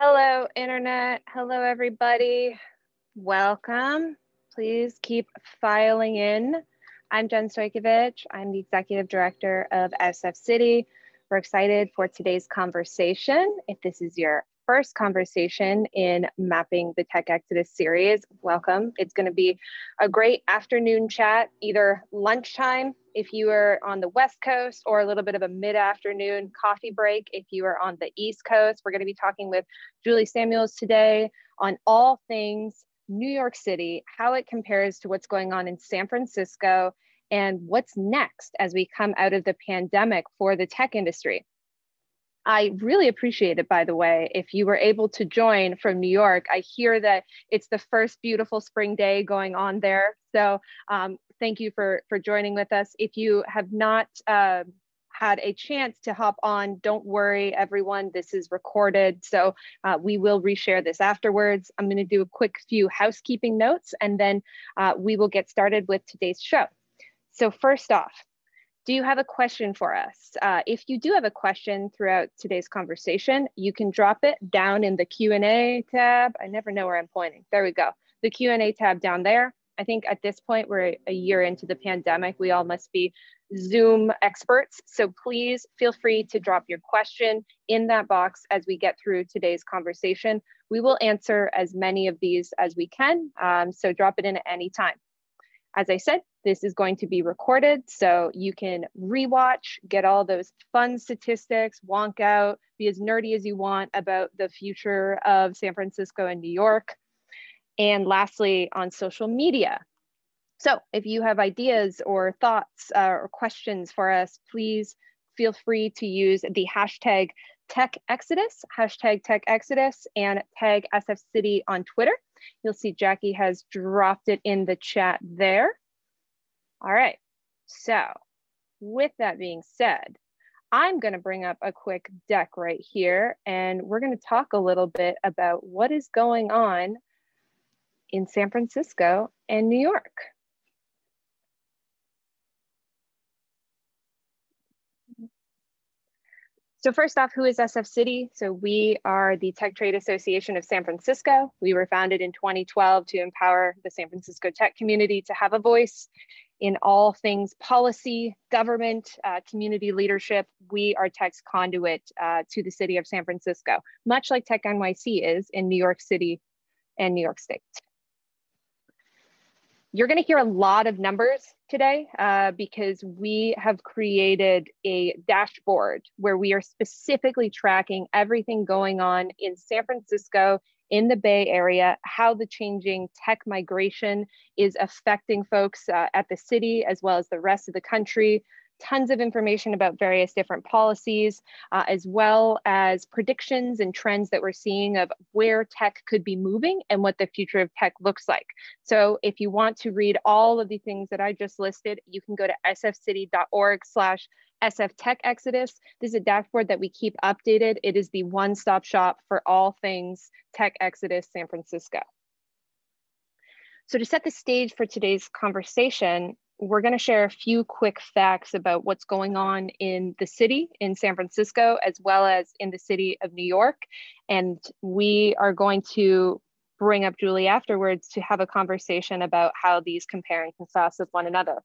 Hello, Internet. Hello, everybody. Welcome. Please keep filing in. I'm Jen Stojkovic. I'm the Executive Director of SF Citi. We're excited for today's conversation. If this is your first conversation in Mapping the Tech Exodus series. Welcome. It's going to be a great afternoon chat, either lunchtime if you are on the West Coast, or a little bit of a mid afternoon coffee break if you are on the East Coast. We're going to be talking with Julie Samuels today on all things New York City, how it compares to what's going on in San Francisco, and what's next as we come out of the pandemic for the tech industry. I really appreciate it, by the way, if you were able to join from New York. I hear that it's the first beautiful spring day going on there. So um, thank you for, for joining with us. If you have not uh, had a chance to hop on, don't worry, everyone. This is recorded. So uh, we will reshare this afterwards. I'm going to do a quick few housekeeping notes and then uh, we will get started with today's show. So, first off, do you have a question for us? Uh, if you do have a question throughout today's conversation, you can drop it down in the Q&A tab. I never know where I'm pointing. There we go. The Q&A tab down there. I think at this point, we're a year into the pandemic. We all must be Zoom experts. So please feel free to drop your question in that box as we get through today's conversation. We will answer as many of these as we can. Um, so drop it in at any time. As I said, this is going to be recorded, so you can rewatch, get all those fun statistics, wonk out, be as nerdy as you want about the future of San Francisco and New York. And lastly, on social media. So if you have ideas or thoughts uh, or questions for us, please feel free to use the hashtag Tech Exodus, hashtag Tech Exodus, and tag SF Citi on Twitter. You'll see Jackie has dropped it in the chat there. All right, so with that being said, I'm going to bring up a quick deck right here, and we're going to talk a little bit about what is going on in San Francisco and New York. So first off, who is SF Citi? So we are the Tech Trade Association of San Francisco. We were founded in 2012 to empower the San Francisco tech community to have a voice in all things policy, government, uh, community leadership. We are tech's conduit uh, to the city of San Francisco, much like Tech NYC is in New York City and New York State. You're going to hear a lot of numbers today uh, because we have created a dashboard where we are specifically tracking everything going on in San Francisco, in the Bay Area, how the changing tech migration is affecting folks uh, at the city as well as the rest of the country, tons of information about various different policies, uh, as well as predictions and trends that we're seeing of where tech could be moving and what the future of tech looks like. So if you want to read all of the things that I just listed, you can go to sfciti.org slash SF Tech Exodus. This is a dashboard that we keep updated. It is the one-stop shop for all things Tech Exodus San Francisco. So to set the stage for today's conversation, we're going to share a few quick facts about what's going on in the city in San Francisco, as well as in the city of New York. And we are going to bring up Julie afterwards to have a conversation about how these compare and contrast with one another.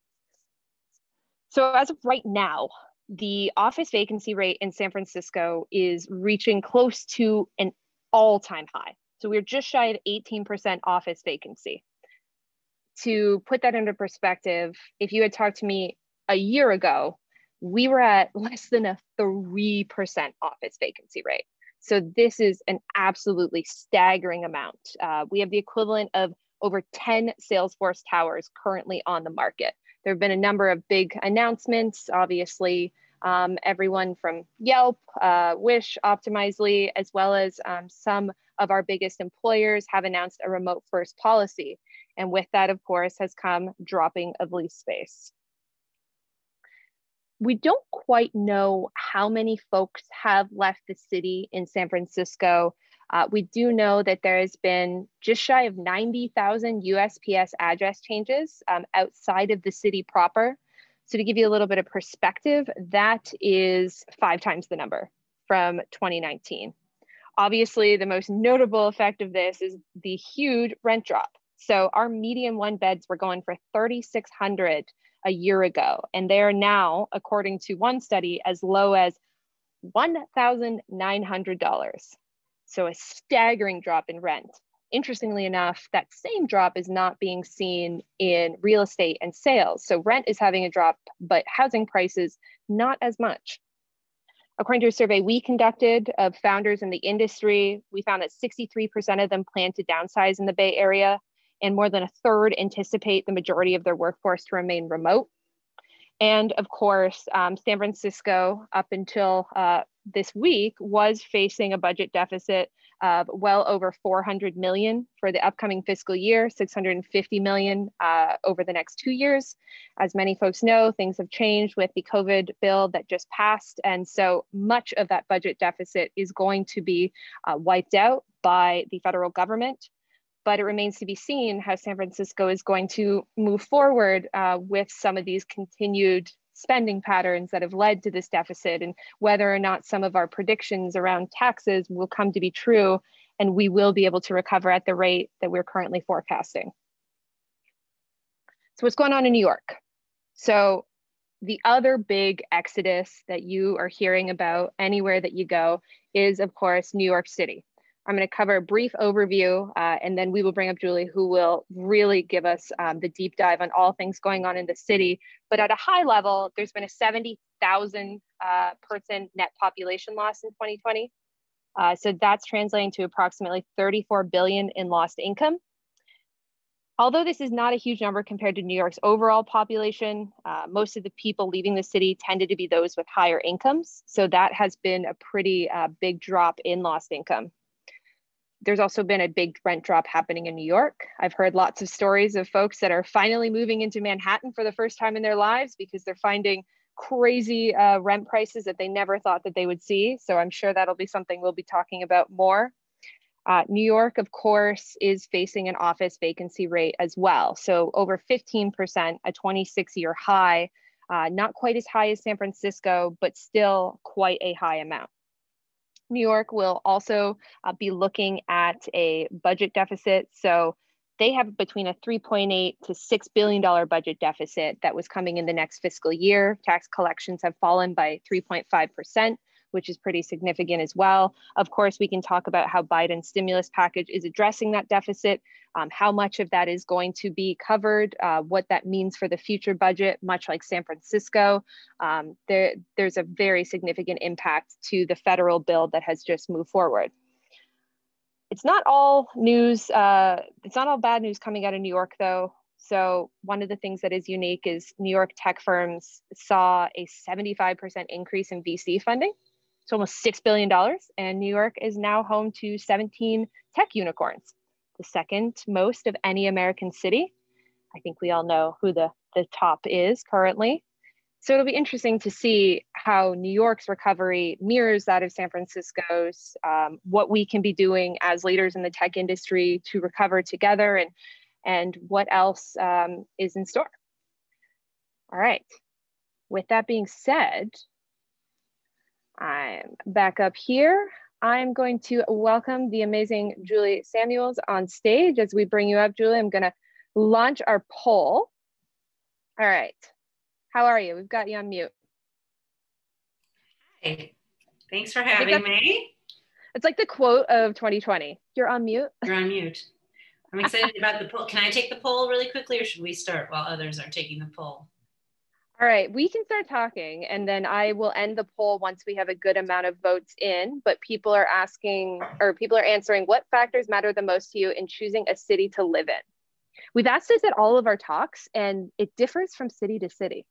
So as of right now, the office vacancy rate in San Francisco is reaching close to an all-time high. So we're just shy of 18% office vacancy to put that into perspective, if you had talked to me a year ago, we were at less than a 3% office vacancy rate. So this is an absolutely staggering amount. Uh, we have the equivalent of over 10 Salesforce towers currently on the market. There have been a number of big announcements, obviously, um, everyone from Yelp, uh, Wish, Optimizely, as well as um, some of our biggest employers have announced a remote first policy. And with that, of course, has come dropping of lease space. We don't quite know how many folks have left the city in San Francisco. Uh, we do know that there has been just shy of 90,000 USPS address changes um, outside of the city proper. So to give you a little bit of perspective, that is five times the number from 2019. Obviously, the most notable effect of this is the huge rent drop. So our median one beds were going for 3,600 a year ago, and they are now, according to one study, as low as $1,900. So a staggering drop in rent. Interestingly enough, that same drop is not being seen in real estate and sales. So rent is having a drop, but housing prices not as much. According to a survey we conducted of founders in the industry, we found that 63% of them plan to downsize in the Bay Area, and more than a third anticipate the majority of their workforce to remain remote. And of course, um, San Francisco, up until uh, this week, was facing a budget deficit of well over 400 million for the upcoming fiscal year, 650 million uh, over the next two years. As many folks know, things have changed with the COVID bill that just passed. And so much of that budget deficit is going to be uh, wiped out by the federal government. But it remains to be seen how San Francisco is going to move forward uh, with some of these continued spending patterns that have led to this deficit and whether or not some of our predictions around taxes will come to be true and we will be able to recover at the rate that we're currently forecasting. So what's going on in New York? So the other big exodus that you are hearing about anywhere that you go is of course New York City. I'm going to cover a brief overview uh, and then we will bring up Julie, who will really give us um, the deep dive on all things going on in the city. But at a high level, there's been a 70,000 uh, person net population loss in 2020. Uh, so that's translating to approximately 34 billion in lost income. Although this is not a huge number compared to New York's overall population, uh, most of the people leaving the city tended to be those with higher incomes. So that has been a pretty uh, big drop in lost income there's also been a big rent drop happening in New York. I've heard lots of stories of folks that are finally moving into Manhattan for the first time in their lives because they're finding crazy uh, rent prices that they never thought that they would see. So I'm sure that'll be something we'll be talking about more. Uh, New York, of course, is facing an office vacancy rate as well. So over 15%, a 26 year high, uh, not quite as high as San Francisco, but still quite a high amount. New York will also uh, be looking at a budget deficit. So they have between a 3.8 to 6 billion dollar budget deficit that was coming in the next fiscal year. Tax collections have fallen by 3.5 percent which is pretty significant as well. Of course, we can talk about how Biden's stimulus package is addressing that deficit, um, how much of that is going to be covered, uh, what that means for the future budget, much like San Francisco. Um, there, there's a very significant impact to the federal bill that has just moved forward. It's not all news, uh, it's not all bad news coming out of New York though. So one of the things that is unique is New York tech firms saw a 75% increase in VC funding it's almost $6 billion. And New York is now home to 17 tech unicorns, the second most of any American city. I think we all know who the, the top is currently. So it'll be interesting to see how New York's recovery mirrors that of San Francisco's, um, what we can be doing as leaders in the tech industry to recover together, and, and what else um, is in store. All right. With that being said, I'm back up here. I'm going to welcome the amazing Julie Samuels on stage as we bring you up. Julie, I'm going to launch our poll. All right. How are you? We've got you on mute. Hi. Thanks for having me. It's like the quote of 2020. You're on mute. You're on mute. I'm excited about the poll. Can I take the poll really quickly or should we start while others are taking the poll? All right, we can start talking and then I will end the poll once we have a good amount of votes in. But people are asking, or people are answering, what factors matter the most to you in choosing a city to live in? We've asked this at all of our talks and it differs from city to city.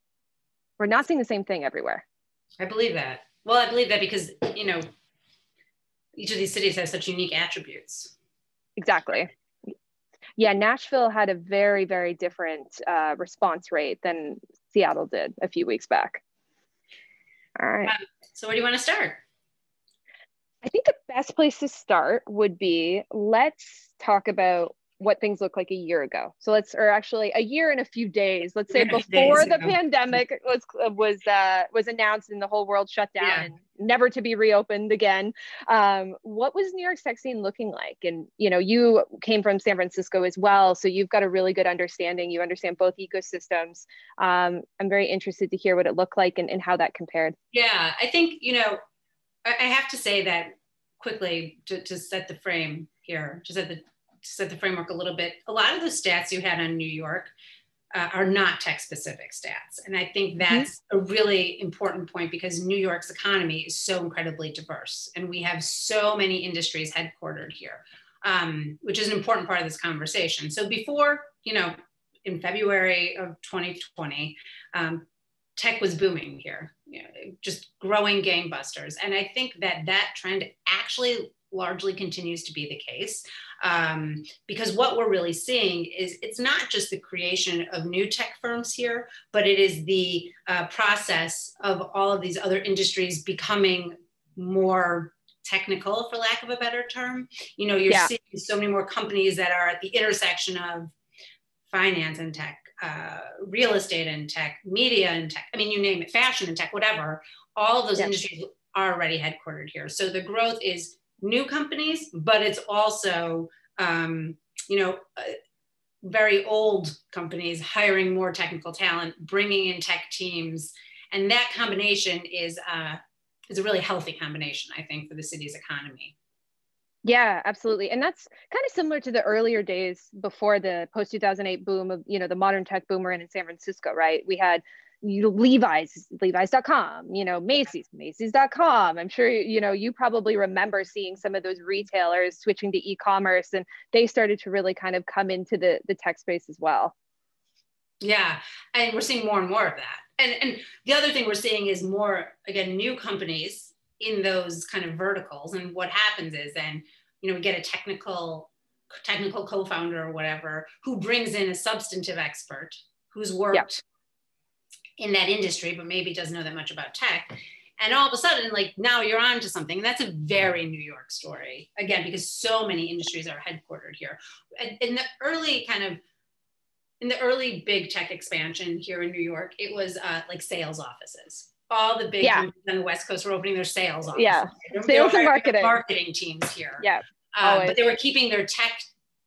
We're not seeing the same thing everywhere. I believe that. Well, I believe that because, you know, each of these cities has such unique attributes. Exactly yeah, Nashville had a very, very different uh, response rate than Seattle did a few weeks back. All right. Um, so, where do you want to start? I think the best place to start would be let's talk about what things look like a year ago. So let's, or actually a year and a few days. Let's say before the pandemic was was uh, was announced and the whole world shut down, yeah. and never to be reopened again. Um, what was New York's sex scene looking like? And you know, you came from San Francisco as well, so you've got a really good understanding. You understand both ecosystems. Um, I'm very interested to hear what it looked like and, and how that compared. Yeah, I think you know, I, I have to say that quickly to, to set the frame here, to set the to set the framework a little bit. A lot of the stats you had on New York uh, are not tech specific stats. And I think mm-hmm. that's mm-hmm. a really important point because New York's economy is so incredibly diverse and we have so many industries headquartered here, um, which is an important part of this conversation. So before, you know, in February of 2020, um, tech was booming here, you know, just growing gangbusters. And I think that that trend actually largely continues to be the case. Um, because what we're really seeing is it's not just the creation of new tech firms here, but it is the uh, process of all of these other industries becoming more technical, for lack of a better term. You know, you're yeah. seeing so many more companies that are at the intersection of finance and tech, uh, real estate and tech, media and tech. I mean, you name it, fashion and tech, whatever. All of those yeah. industries are already headquartered here. So the growth is new companies, but it's also, um, you know, uh, very old companies hiring more technical talent, bringing in tech teams, and that combination is uh, is a really healthy combination, I think, for the city's economy. Yeah, absolutely. And that's kind of similar to the earlier days before the post 2008 boom of, you know, the modern tech boomer in San Francisco, right? We had you know, Levi's, Levi's.com, you know, Macy's, Macy's.com. I'm sure, you know, you probably remember seeing some of those retailers switching to e-commerce and they started to really kind of come into the, the tech space as well. Yeah. And we're seeing more and more of that. And, and the other thing we're seeing is more, again, new companies in those kind of verticals. And what happens is then, you know, we get a technical, technical co-founder or whatever who brings in a substantive expert who's worked in that industry, but maybe doesn't know that much about tech. And all of a sudden, like now you're on to something. And that's a very New York story, again, because so many industries are headquartered here. In the early kind of, in the early big tech expansion here in New York, it was uh, like sales offices. All the big yeah. on the West Coast were opening their sales offices. Yeah, sales and marketing. Marketing teams here. Yeah, uh, but they were keeping their tech,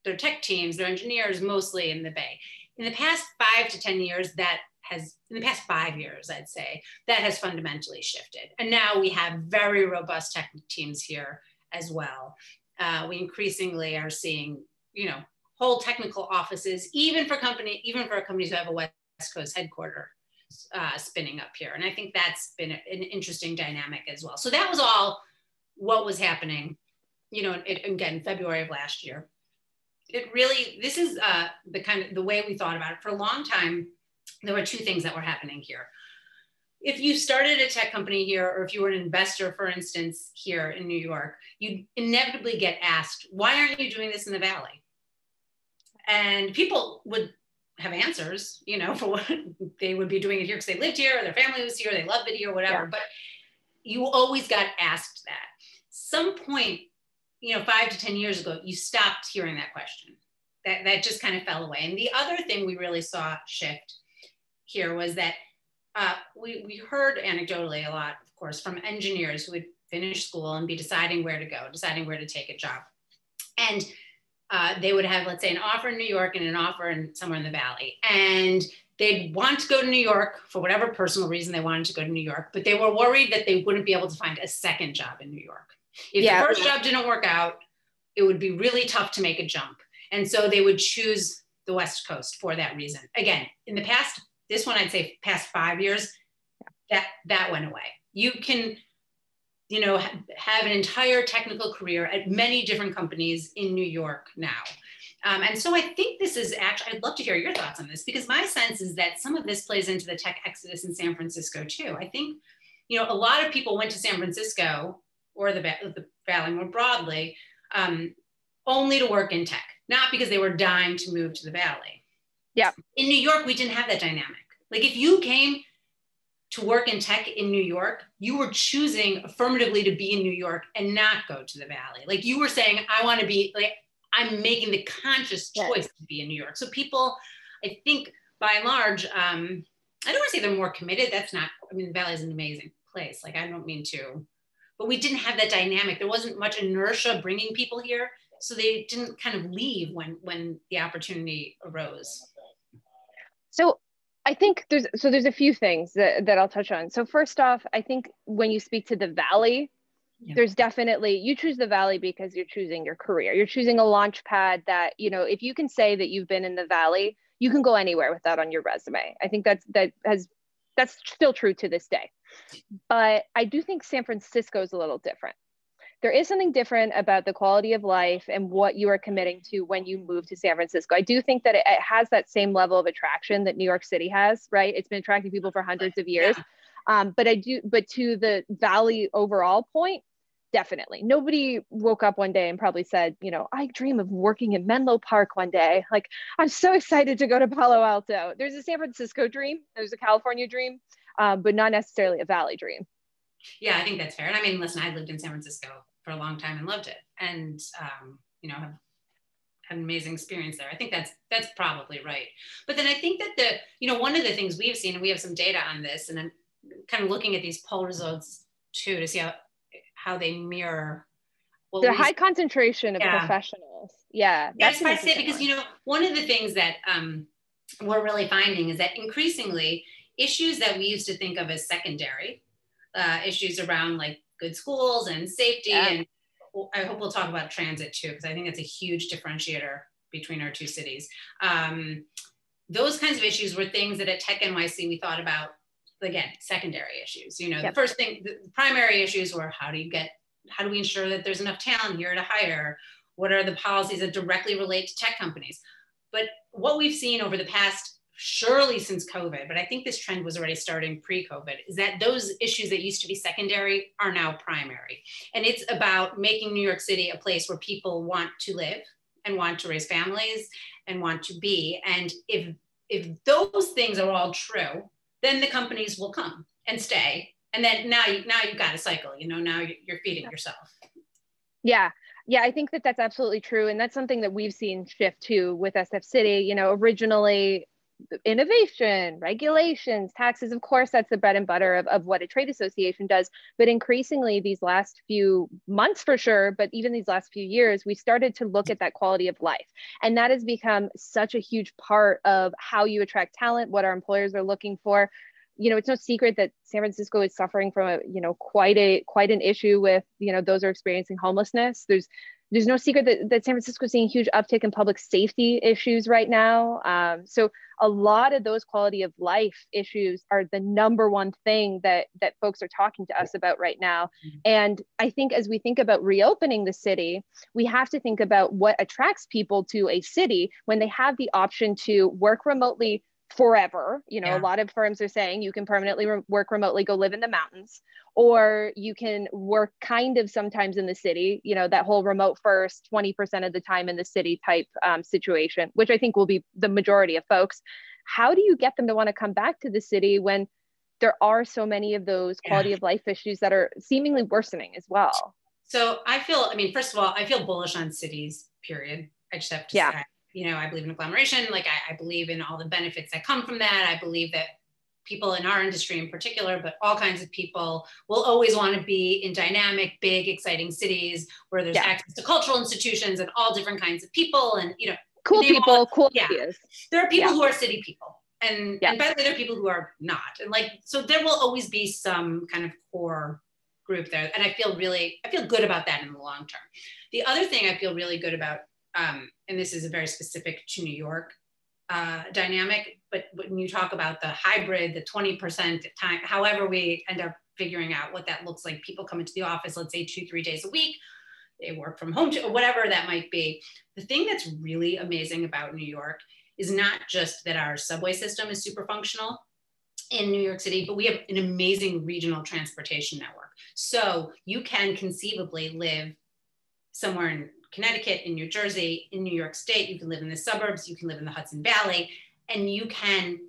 their tech teams, their engineers mostly in the Bay. In the past five to ten years, that has in the past five years i'd say that has fundamentally shifted. And now we have very robust tech teams here as well. Uh, we increasingly are seeing you know whole technical offices even for company even for companies who have a west coast headquarter uh, spinning up here. And i think that's been an interesting dynamic as well. So that was all what was happening you know it, again february of last year. It really this is uh, the kind of the way we thought about it. For a long time there were two things that were happening here. If you started a tech company here, or if you were an investor, for instance, here in New York, you inevitably get asked, why aren't you doing this in the Valley? And people would have answers, you know, for what they would be doing it here because they lived here, or their family was here, they loved it here, whatever. Yeah. But you always got asked that. Some point, you know, five to 10 years ago, you stopped hearing that question. That, that just kind of fell away. And the other thing we really saw shift here was that uh, we, we heard anecdotally a lot, of course, from engineers who would finish school and be deciding where to go, deciding where to take a job. And uh, they would have, let's say, an offer in New York and an offer in somewhere in the Valley. And they'd want to go to New York for whatever personal reason they wanted to go to New York, but they were worried that they wouldn't be able to find a second job in New York. If yeah. the first job didn't work out, it would be really tough to make a jump. And so they would choose the West Coast for that reason. Again, in the past this one I'd say past five years, that that went away. You can, you know, ha- have an entire technical career at many different companies in New York now. Um, and so I think this is actually, I'd love to hear your thoughts on this because my sense is that some of this plays into the tech exodus in San Francisco too. I think, you know, a lot of people went to San Francisco or the, the Valley more broadly um, only to work in tech, not because they were dying to move to the Valley. Yeah. In New York, we didn't have that dynamic. Like if you came to work in tech in New York, you were choosing affirmatively to be in New York and not go to the Valley. Like you were saying, I want to be like, I'm making the conscious choice to be in New York. So people, I think by and large, um, I don't want to say they're more committed. That's not, I mean, the Valley is an amazing place. Like, I don't mean to but we didn't have that dynamic. There wasn't much inertia bringing people here, so they didn't kind of leave when when the opportunity arose. So I think there's so there's a few things that, that I'll touch on. So first off, I think when you speak to the valley, yeah. there's definitely you choose the valley because you're choosing your career. You're choosing a launch pad that, you know, if you can say that you've been in the valley, you can go anywhere with that on your resume. I think that's that has that's still true to this day. But I do think San Francisco is a little different there is something different about the quality of life and what you are committing to when you move to San Francisco. I do think that it, it has that same level of attraction that New York City has, right? It's been attracting people for hundreds of years. Um, but I do, but to the valley overall point, definitely. Nobody woke up one day and probably said, you know, I dream of working in Menlo Park one day. Like, I'm so excited to go to Palo Alto. There's a San Francisco dream, there's a California dream, um, but not necessarily a valley dream. Yeah, I think that's fair. And I mean, listen, I lived in San Francisco for a long time and loved it, and um, you know have had an amazing experience there. I think that's that's probably right. But then I think that the you know one of the things we've seen, and we have some data on this, and I'm kind of looking at these poll results too to see how how they mirror. the high concentration of yeah. professionals. Yeah, that's what I say because you know one of the things that um, we're really finding is that increasingly issues that we used to think of as secondary uh, issues around like good schools and safety yeah. and I hope we'll talk about transit too because I think it's a huge differentiator between our two cities. Um, those kinds of issues were things that at Tech NYC we thought about again secondary issues. You know, yep. the first thing, the primary issues were how do you get, how do we ensure that there's enough talent here to hire? What are the policies that directly relate to tech companies? But what we've seen over the past surely since COVID, but I think this trend was already starting pre COVID, is that those issues that used to be secondary are now primary. And it's about making New York City a place where people want to live and want to raise families and want to be. And if if those things are all true, then the companies will come and stay. And then now you now you've got a cycle, you know, now you're feeding yourself. Yeah. Yeah, I think that that's absolutely true. And that's something that we've seen shift too with SF Citi. You know, originally innovation, regulations, taxes. Of course, that's the bread and butter of, of what a trade association does. But increasingly, these last few months for sure, but even these last few years, we started to look at that quality of life. And that has become such a huge part of how you attract talent, what our employers are looking for. You know, it's no secret that San Francisco is suffering from a, you know, quite a quite an issue with, you know, those are experiencing homelessness. There's there's no secret that, that San Francisco is seeing huge uptick in public safety issues right now. Um, so a lot of those quality of life issues are the number one thing that that folks are talking to us about right now. Mm-hmm. And I think as we think about reopening the city, we have to think about what attracts people to a city when they have the option to work remotely forever. You know, yeah. a lot of firms are saying you can permanently re- work remotely, go live in the mountains, or you can work kind of sometimes in the city, you know, that whole remote first 20% of the time in the city type um, situation, which I think will be the majority of folks. How do you get them to want to come back to the city when there are so many of those quality yeah. of life issues that are seemingly worsening as well? So I feel, I mean, first of all, I feel bullish on cities, period. I just have to yeah. say you know, I believe in agglomeration. Like I, I believe in all the benefits that come from that. I believe that people in our industry in particular, but all kinds of people will always want to be in dynamic, big, exciting cities where there's yeah. access to cultural institutions and all different kinds of people and, you know, cool people, all, cool yeah. ideas. There are people yeah. who are city people. And, yeah. and by the way, there are people who are not. And like, so there will always be some kind of core group there. And I feel really, I feel good about that in the long term. The other thing I feel really good about um, and this is a very specific to New York uh, dynamic, but when you talk about the hybrid, the 20% time, however we end up figuring out what that looks like, people come into the office, let's say two, three days a week, they work from home, to, whatever that might be. The thing that's really amazing about New York is not just that our subway system is super functional in New York City, but we have an amazing regional transportation network. So you can conceivably live somewhere in Connecticut, in New Jersey, in New York State. You can live in the suburbs, you can live in the Hudson Valley, and you can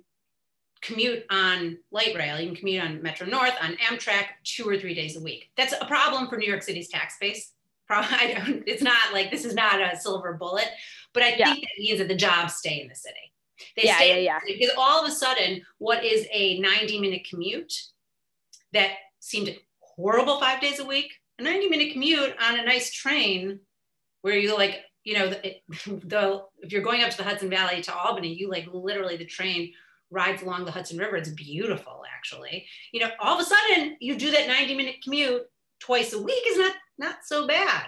commute on light rail. You can commute on Metro North, on Amtrak, two or three days a week. That's a problem for New York City's tax base. I don't, it's not like this is not a silver bullet, but I yeah. think that means that the jobs stay in the city. They yeah, stay yeah, yeah. because all of a sudden, what is a 90 minute commute that seemed horrible five days a week, a 90 minute commute on a nice train where you like, you know, the, the if you're going up to the Hudson Valley to Albany, you like literally the train rides along the Hudson River. It's beautiful, actually. You know, all of a sudden you do that 90 minute commute twice a week is not not so bad.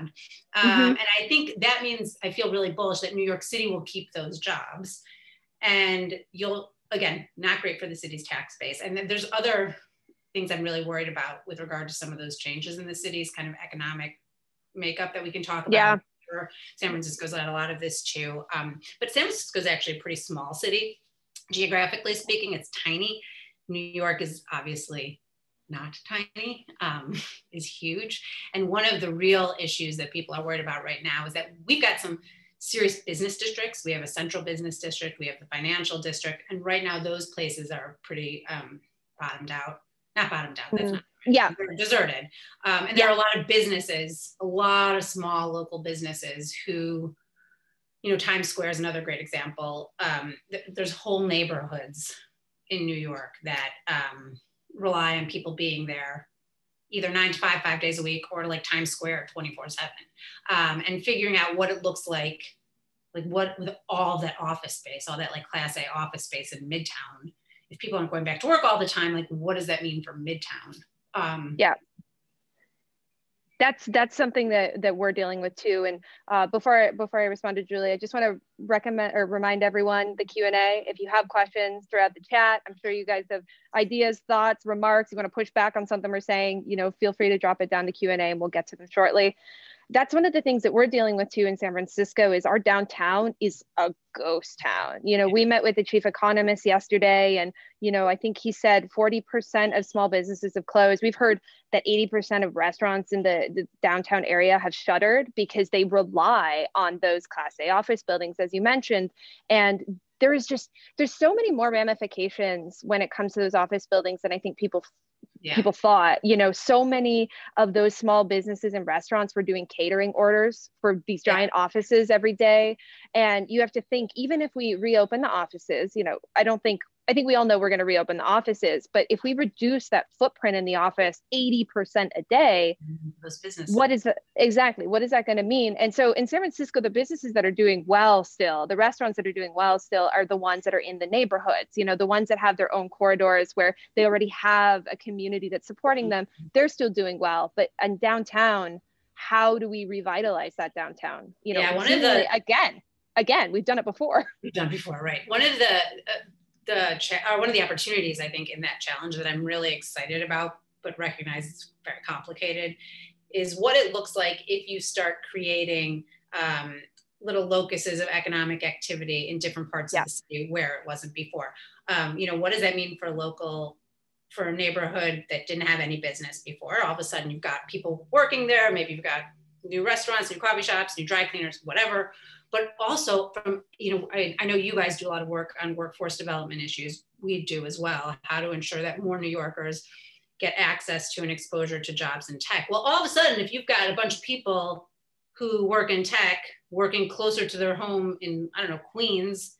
Um, mm-hmm. And I think that means I feel really bullish that New York City will keep those jobs, and you'll again not great for the city's tax base. And then there's other things I'm really worried about with regard to some of those changes in the city's kind of economic makeup that we can talk about. Yeah. San Francisco's had a lot of this too. Um, but San Francisco is actually a pretty small city geographically speaking, it's tiny. New York is obviously not tiny, um, is huge. And one of the real issues that people are worried about right now is that we've got some serious business districts. We have a central business district, we have the financial district, and right now those places are pretty um, bottomed out. Not bottomed out, that's mm. not. Yeah. They're deserted. Um, and there yeah. are a lot of businesses, a lot of small local businesses who you know, Times Square is another great example. Um, th- there's whole neighborhoods in New York that um, rely on people being there either nine to five, five days a week, or like Times Square 24 seven. Um, and figuring out what it looks like, like what with all that office space, all that like class A office space in Midtown. If people aren't going back to work all the time, like what does that mean for Midtown? Um, yeah that's that's something that that we're dealing with too. And uh, before before I respond to Julie, I just want to recommend or remind everyone the Q and A. If you have questions throughout the chat, I'm sure you guys have ideas, thoughts, remarks. You want to push back on something we're saying, you know, feel free to drop it down to Q and A, and we'll get to them shortly that's one of the things that we're dealing with too in San Francisco is our downtown is a ghost town. You know, we met with the chief economist yesterday and, you know, I think he said 40% of small businesses have closed. We've heard that 80% of restaurants in the, the downtown area have shuttered because they rely on those class A office buildings, as you mentioned. And there's just there's so many more ramifications when it comes to those office buildings than I think people yeah. people thought you know so many of those small businesses and restaurants were doing catering orders for these giant yeah. offices every day and you have to think even if we reopen the offices you know i don't think I think we all know we're going to reopen the offices, but if we reduce that footprint in the office 80% a day, mm-hmm. those businesses. what is that, exactly what is that going to mean? And so in San Francisco, the businesses that are doing well still, the restaurants that are doing well still are the ones that are in the neighborhoods, you know, the ones that have their own corridors where they already have a community that's supporting them. Mm-hmm. They're still doing well, but in downtown, how do we revitalize that downtown? You know, yeah, one of the again, again, we've done it before. We've done before, right? One of the uh, the cha- one of the opportunities I think in that challenge that I'm really excited about, but recognize it's very complicated, is what it looks like if you start creating um, little locuses of economic activity in different parts yeah. of the city where it wasn't before. Um, you know, what does that mean for local, for a neighborhood that didn't have any business before? All of a sudden, you've got people working there. Maybe you've got new restaurants, new coffee shops, new dry cleaners, whatever but also from, you know, I, I know you guys do a lot of work on workforce development issues. We do as well, how to ensure that more New Yorkers get access to and exposure to jobs in tech. Well, all of a sudden, if you've got a bunch of people who work in tech, working closer to their home in, I don't know, Queens,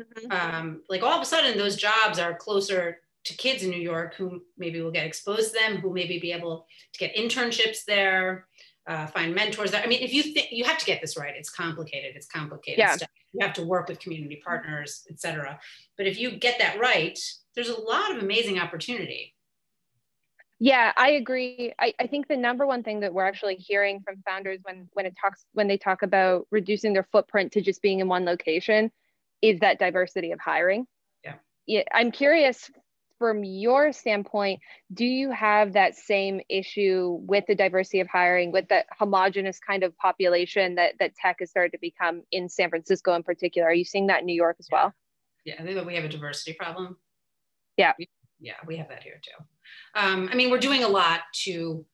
mm-hmm. um, like all of a sudden those jobs are closer to kids in New York who maybe will get exposed to them, who maybe be able to get internships there, uh, find mentors. I mean, if you think you have to get this right, it's complicated. It's complicated yeah. stuff. You have to work with community partners, etc. But if you get that right, there's a lot of amazing opportunity. Yeah, I agree. I, I think the number one thing that we're actually hearing from founders when when it talks when they talk about reducing their footprint to just being in one location is that diversity of hiring. Yeah. Yeah, I'm curious from your standpoint, do you have that same issue with the diversity of hiring, with the homogenous kind of population that, that tech has started to become in San Francisco in particular? Are you seeing that in New York as well? Yeah, I think that we have a diversity problem. Yeah. Yeah, we have that here too. Um, I mean, we're doing a lot to,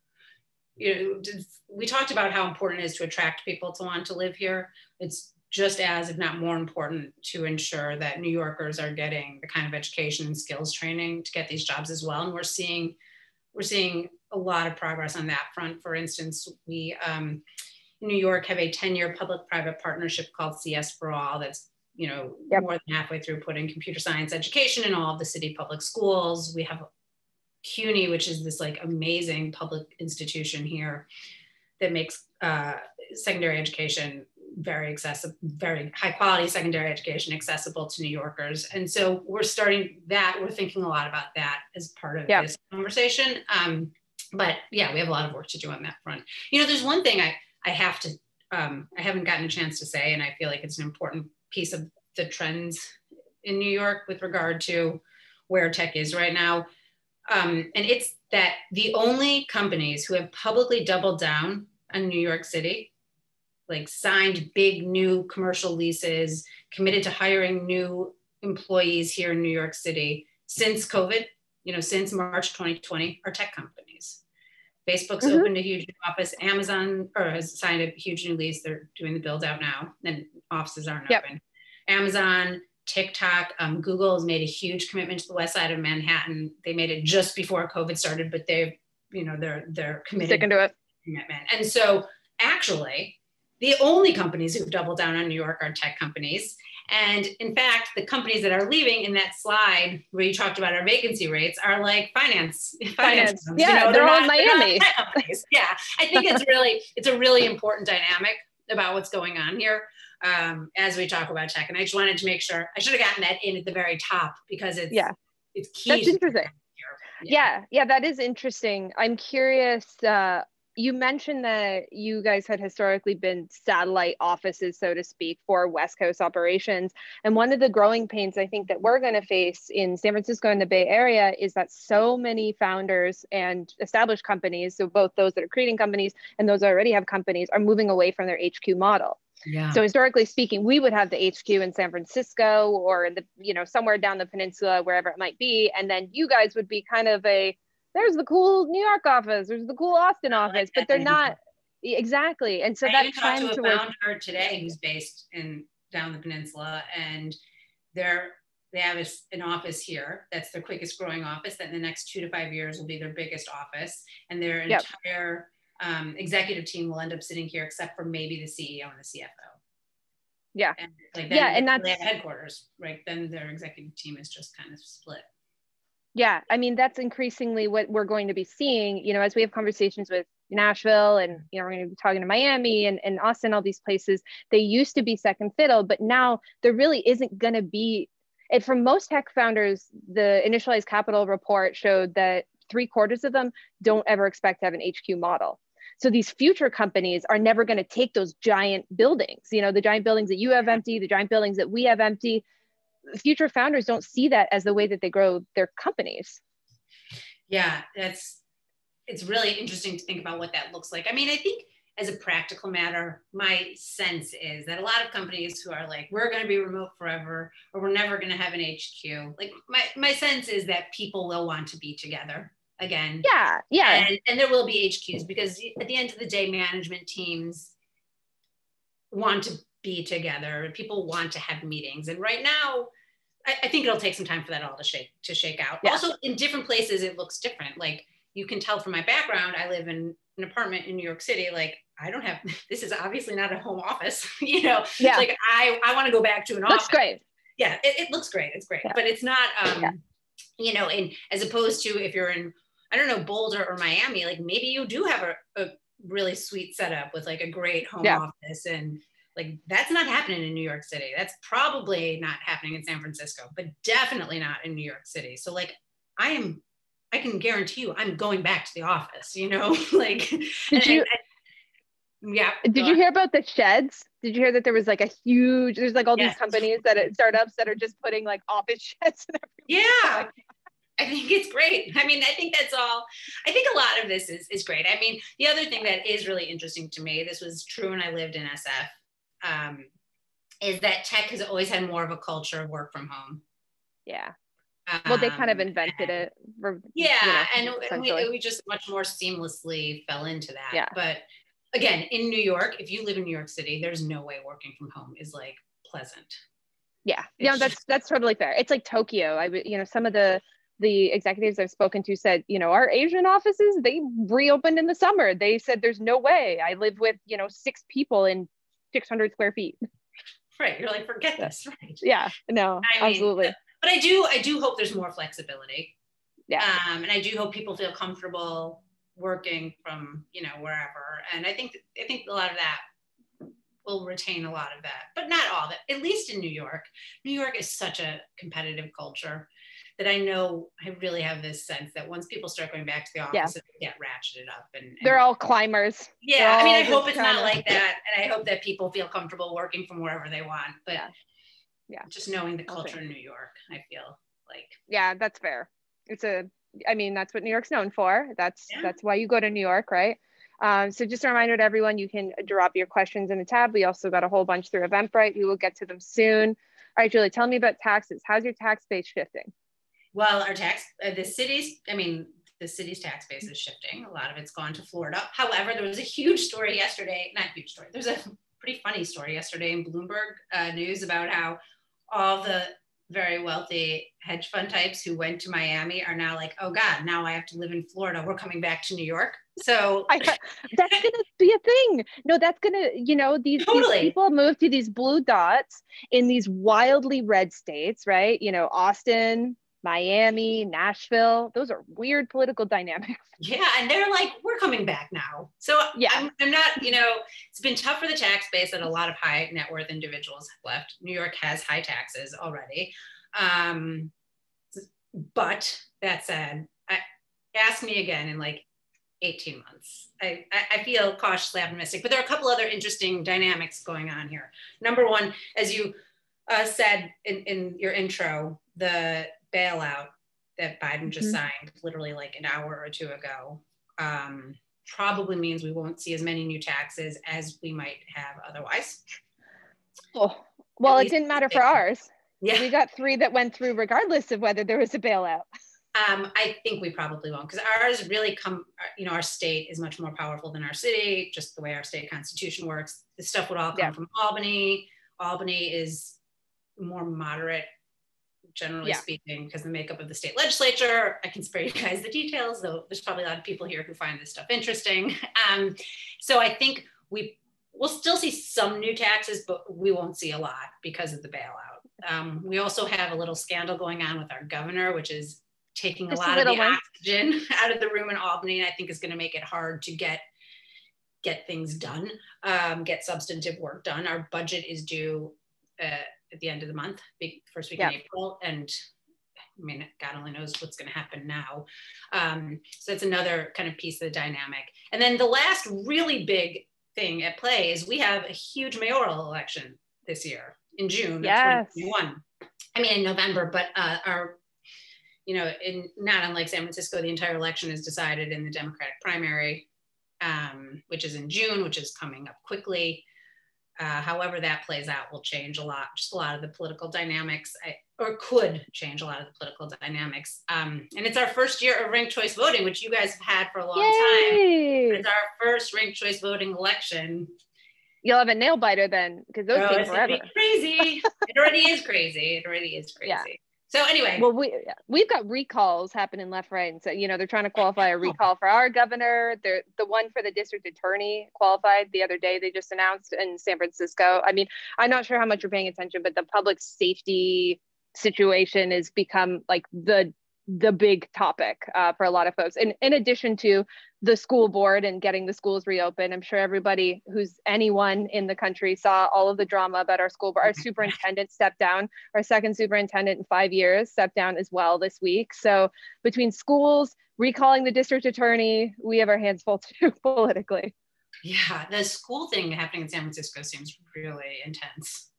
you know, we talked about how important it is to attract people to want to live here. It's just as, if not more important, to ensure that New Yorkers are getting the kind of education and skills training to get these jobs as well. And we're seeing, we're seeing a lot of progress on that front. For instance, we um, in New York have a 10-year public-private partnership called CS for All that's you know yep. more than halfway through putting computer science education in all of the city public schools. We have CUNY, which is this like amazing public institution here that makes uh, secondary education very accessible, very high quality secondary education accessible to New Yorkers. And so we're starting that, we're thinking a lot about that as part of this conversation. Um, but yeah, we have a lot of work to do on that front. You know, there's one thing I, I have to, um, I haven't gotten a chance to say, and I feel like it's an important piece of the trends in New York with regard to where tech is right now. Um, and it's that the only companies who have publicly doubled down on New York City like signed big new commercial leases, committed to hiring new employees here in New York City since COVID, you know, since March 2020 are tech companies. Facebook's mm-hmm. opened a huge new office. Amazon or has signed a huge new lease. They're doing the build out now, and offices aren't yep. open. Amazon, TikTok, um, Google has made a huge commitment to the west side of Manhattan. They made it just before COVID started, but they, you know, they're they're committed. Sticking to it. Commitment. And so, actually, the only companies who've doubled down on New York are tech companies. And in fact, the companies that are leaving in that slide where you talked about our vacancy rates are like finance. Finance. finance yeah, you know, they're, they're all not, Miami. yeah. I think it's really, it's a really important dynamic about what's going on here um, as we talk about tech. And I just wanted to make sure I should have gotten that in at the very top because it's yeah, it's key. That's interesting. Yeah. yeah. yeah, that is interesting. I'm curious. Uh, you mentioned that you guys had historically been satellite offices, so to speak, for West Coast operations. And one of the growing pains I think that we're going to face in San Francisco and the Bay Area is that so many founders and established companies, so both those that are creating companies and those that already have companies, are moving away from their HQ model. Yeah. So historically speaking, we would have the HQ in San Francisco or the you know somewhere down the peninsula, wherever it might be, and then you guys would be kind of a there's the cool New York office, there's the cool Austin office, but they're not exactly. And so I that trend to a founder today who's based in down the peninsula, and they're they have a, an office here. That's their quickest growing office. That in the next two to five years will be their biggest office, and their yep. entire um, executive team will end up sitting here, except for maybe the CEO and the CFO. Yeah. And like yeah, and that's headquarters, right? Then their executive team is just kind of split. Yeah, I mean that's increasingly what we're going to be seeing. You know, as we have conversations with Nashville and you know we're going to be talking to Miami and, and Austin, all these places. They used to be second fiddle, but now there really isn't going to be. And for most tech founders, the Initialized Capital report showed that three quarters of them don't ever expect to have an HQ model. So these future companies are never going to take those giant buildings, you know, the giant buildings that you have empty, the giant buildings that we have empty future founders don't see that as the way that they grow their companies. Yeah that's it's really interesting to think about what that looks like. I mean i think as a practical matter my sense is that a lot of companies who are like we're going to be remote forever or we're never going to have an hq like my, my sense is that people will want to be together again. Yeah yeah. And, and there will be hqs because at the end of the day management teams want to be together. People want to have meetings. And right now, I, I think it'll take some time for that all to shake to shake out. Yeah. Also, in different places, it looks different. Like you can tell from my background, I live in an apartment in New York City. Like I don't have this is obviously not a home office. you know, yeah. like I I want to go back to an looks office. great. Yeah, it, it looks great. It's great, yeah. but it's not. um yeah. You know, and as opposed to if you're in I don't know Boulder or Miami, like maybe you do have a, a really sweet setup with like a great home office and like that's not happening in New York City. That's probably not happening in San Francisco, but definitely not in New York City. So like I am I can guarantee you I'm going back to the office, you know? like Did you yeah. Did you hear about the sheds? Did you hear that there was like a huge there's like all yes. these companies that startups that are just putting like office sheds Yeah. I think it's great. I mean, I think that's all. I think a lot of this is, is great. I mean, the other thing that is really interesting to me, this was true when I lived in SF, um, is that tech has always had more of a culture of work from home. Yeah. Well, they kind of um, invented and, it. For, yeah, you know, and we, we just much more seamlessly fell into that. Yeah. But again, in New York, if you live in New York City, there's no way working from home is like pleasant. Yeah, it's yeah, that's that's totally fair. It's like Tokyo. I you know some of the the executives I've spoken to said, you know, our Asian offices they reopened in the summer. They said there's no way. I live with you know six people in 600 square feet. Right. You're like, forget this. Right. Yeah. No, I mean, absolutely. But I do, I do hope there's more flexibility. Yeah. Um, and I do hope people feel comfortable working from you know wherever. And I think I think a lot of that will retain a lot of that, but not all of it. At least in New York, New York is such a competitive culture that I know I really have this sense that once people start going back to the office, yeah. get ratcheted up and, and, they're all climbers. Yeah, I mean, I hope it's not like that, and I hope that people feel comfortable working from wherever they want. But yeah, yeah. just knowing the culture okay. in New York, I feel like yeah, that's fair. It's a, I mean, that's what New York's known for. That's yeah. that's why you go to New York, right? Um, so just a reminder to everyone, you can drop your questions in the tab. We also got a whole bunch through Eventbrite. We will get to them soon. All right, Julie, tell me about taxes. How's your tax base shifting? Well, our tax, uh, the city's, I mean, the city's tax base is shifting. A lot of it's gone to Florida. However, there was a huge story yesterday, not huge story, there's a pretty funny story yesterday in Bloomberg uh, News about how all the very wealthy hedge fund types who went to Miami are now like, oh God, now I have to live in Florida. We're coming back to New York. So I, that's going to be a thing. No, that's going to, you know, these, totally. these people move to these blue dots in these wildly red states, right? You know, Austin, Miami, Nashville. Those are weird political dynamics. Yeah, and they're like, we're coming back now. So yeah, I'm, I'm, not, you know, it's been tough for the tax base that a lot of high net worth individuals have left. New York has high taxes already. Um, but that said, I, ask me again in like 18 months. I, I feel cautiously optimistic, but there are a couple other interesting dynamics going on here. Number one, as you uh, said in, in your intro, the bailout that Biden just mm-hmm. signed literally like an hour or two ago um, probably means we won't see as many new taxes as we might have otherwise. Oh, well, it didn't matter for ours. Yeah. We got three that went through regardless of whether there was a bailout. Um, I think we probably won't because ours really come, you know, our state is much more powerful than our city, just the way our state constitution works. The stuff would all come yeah. from Albany. Albany is more moderate generally yeah. speaking, because the makeup of the state legislature. I can spare you guys the details, though there's probably a lot of people here who find this stuff interesting. Um, so I think we will still see some new taxes, but we won't see a lot because of the bailout. Um, we also have a little scandal going on with our governor, which is taking Just a lot a of the one. oxygen out of the room in Albany, and I think is going to make it hard to get get things done, um, get substantive work done. Our budget is due uh, at the end of the month, first week yeah. in April. And I mean, God only knows what's going to happen now. Um, so that's another kind of piece of the dynamic. And then the last really big thing at play is we have a huge mayoral election this year in June yes. of 2021. I mean, in November, but uh, our, you know, in not unlike San Francisco, the entire election is decided in the Democratic primary, um, which is in June, which is coming up quickly uh, however that plays out will change a lot, just a lot of the political dynamics, I, or could change a lot of the political dynamics. Um, and it's our first year of ranked choice voting, which you guys have had for a long Yay! time. It's our first ranked choice voting election. You'll have a nail biter then, because those oh, take forever. crazy. it already is crazy. It already is crazy. Yeah. So anyway, well, we we've got recalls happening left, right, and so you know they're trying to qualify a recall for our governor. They're the one for the district attorney qualified the other day. They just announced in San Francisco. I mean, I'm not sure how much you're paying attention, but the public safety situation has become like the the big topic uh, for a lot of folks. And in addition to the school board and getting the schools reopened, I'm sure everybody who's anyone in the country saw all of the drama about our school board. Our superintendent stepped down, our second superintendent in five years stepped down as well this week. So between schools, recalling the district attorney, we have our hands full too politically. Yeah, the school thing happening in San Francisco seems really intense.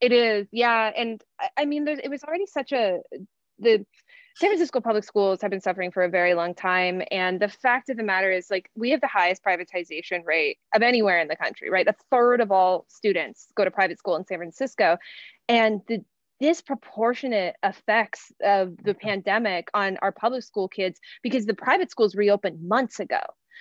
It is, yeah. And I mean, there's, it was already such a, the San Francisco public schools have been suffering for a very long time. And the fact of the matter is, like, we have the highest privatization rate of anywhere in the country, right? A third of all students go to private school in San Francisco. And the disproportionate effects of the mm-hmm. pandemic on our public school kids because the private schools reopened months ago.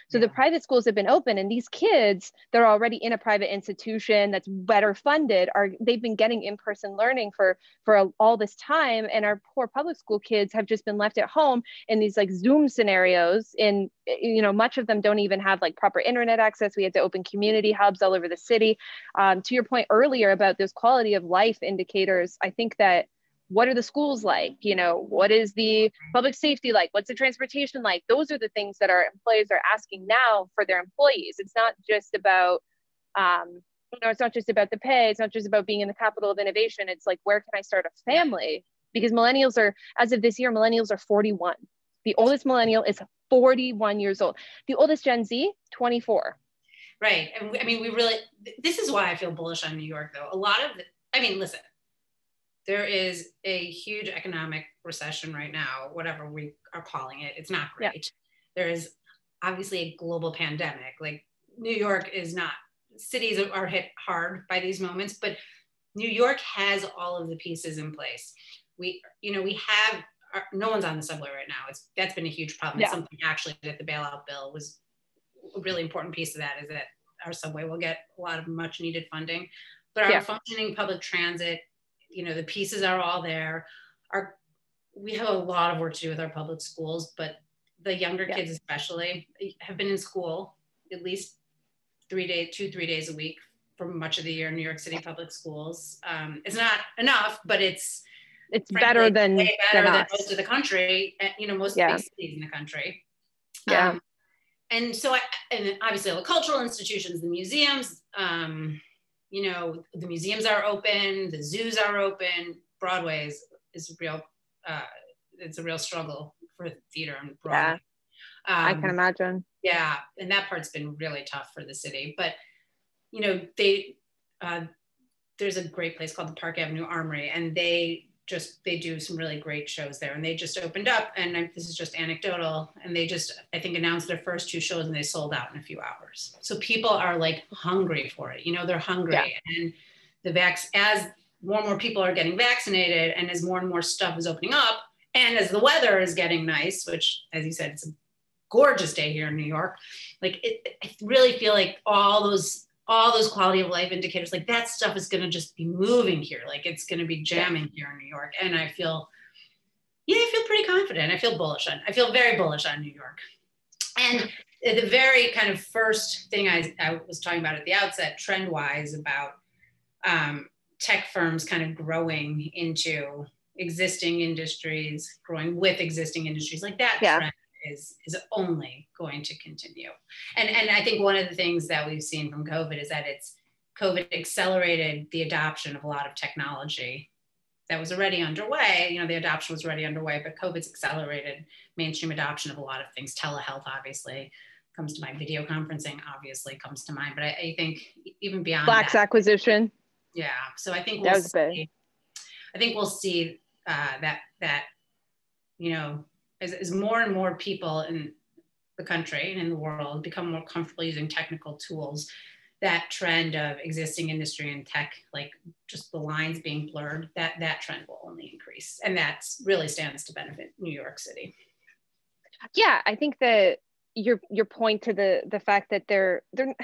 So the private schools have been open, and these kids that are already in a private institution that's better funded are they've been getting in-person learning for for all this time, and our poor public school kids have just been left at home in these like Zoom scenarios. And you know, much of them don't even have like proper internet access. We had to open community hubs all over the city. Um, to your point earlier about those quality of life indicators, I think that what are the schools like? You know what is the public safety like? What's the transportation like? Those are the things that our employers are asking now for their employees. It's not just about um, you know it's not just about the pay. It's not just about being in the capital of innovation. It's like where can i start a family? Because millennials are as of this year millennials are 41 the oldest millennial is 41 years old. The oldest gen z 24 right. And we, i mean we really this is why i feel bullish on new york though. A lot of the, i mean listen there is a huge economic recession right now, whatever we are calling it. It's not great. There is obviously a global pandemic. Like New York is not, cities are hit hard by these moments, but New York has all of the pieces in place. We, you know, we have, our, no one's on the subway right now. It's, that's been a huge problem. Yeah. It's something actually that the bailout bill was a really important piece of that is that our subway will get a lot of much needed funding, but our yeah. functioning public transit you know the pieces are all there. Our we have a lot of work to do with our public schools but the younger yeah. kids especially have been in school at least three days two three days a week for much of the year in new york city public schools. Um, it's not enough but it's it's frankly, better than way better than, than most of the country eh, you know most yeah. of the cities in the country. Yeah. Um, and so I, and obviously all the cultural institutions the museums um, you know, the museums are open, the zoos are open. Broadway is, is real, uh, it's a real struggle for theater and Broadway. Yeah, um, I can imagine. Yeah, and that part's been really tough for the city. But, you know, they, uh, there's a great place called the Park Avenue Armory, and they just they do some really great shows there. And they just opened up and I, this is just anecdotal and they just i think announced their first two shows and they sold out in a few hours. So people are like hungry for it you know they're hungry. Yeah. and the vax as more and more people are getting vaccinated and as more and more stuff is opening up and as the weather is getting nice which as you said it's a gorgeous day here in new york like it, i really feel like all those all those quality of life indicators like that stuff is going to just be moving here. Like it's going to be jamming here in new york. And i feel yeah i feel pretty confident. I feel bullish on i feel very bullish on new york. And the very kind of first thing i, I was talking about at the outset trend wise about um, tech firms kind of growing into existing industries growing with existing industries like that yeah. trend is is only going to continue. And and I think one of the things that we've seen from COVID is that it's COVID accelerated the adoption of a lot of technology that was already underway. You know, the adoption was already underway, but COVID's accelerated mainstream adoption of a lot of things. Telehealth, obviously, comes to mind. Video conferencing, obviously, comes to mind. But I, I think even beyond Flax that, acquisition. Yeah. So I think we'll that was see, big. I think we'll see uh, that that you know as, as more and more people in the country and in the world become more comfortable using technical tools, that trend of existing industry and tech, like just the lines being blurred, that that trend will only increase, and that really stands to benefit New York City. Yeah, I think that your your point to the the fact that they're they're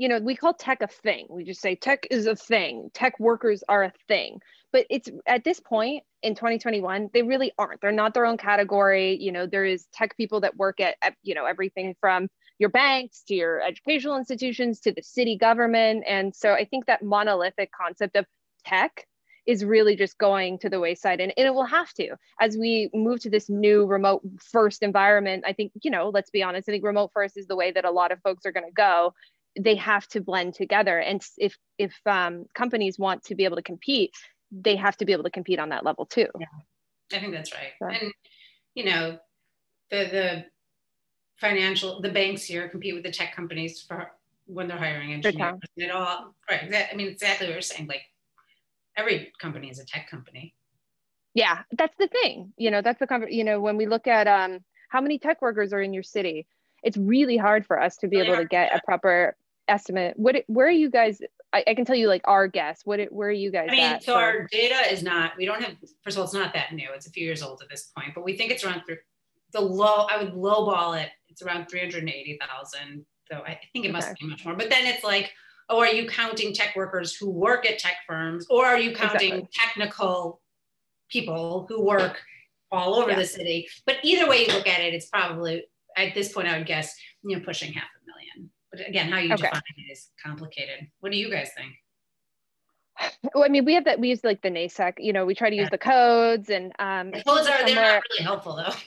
you know we call tech a thing. We just say tech is a thing. Tech workers are a thing. But it's at this point in 2021 they really aren't. They're not their own category. You know there is tech people that work at, at, you know everything from your banks to your educational institutions to the city government. And so i think that monolithic concept of tech is really just going to the wayside and, and it will have to. As we move to this new remote first environment i think you know let's be honest i think remote first is the way that a lot of folks are going to go they have to blend together and if if um, companies want to be able to compete they have to be able to compete on that level too. Yeah, I think that's right. And you know, the the financial the banks here compete with the tech companies for when they're hiring engineers. It all right. That, I mean, exactly what you're saying. Like every company is a tech company. Yeah, that's the thing. You know, that's the you know when we look at um how many tech workers are in your city, it's really hard for us to be really able to get a proper estimate. What where are you guys I, I, can tell you like our guess. What it where are you guys? I mean, so for? our data is not. We don't have. First of all, it's not that new. It's a few years old at this point, but we think it's around the low. I would lowball it. It's around three hundred eighty thousand. So I think it must okay. be much more. But then it's like, oh, are you counting tech workers who work at tech firms, or are you counting exactly. technical people who work all over yeah. the city? But either way you look at it, it's probably at this point I would guess you know pushing half. But again, how you okay. define it is complicated. What do you guys think? Well, I mean, we have that. We use like the NAICS. You know, we try to use the codes and um. The codes are they're not really helpful though.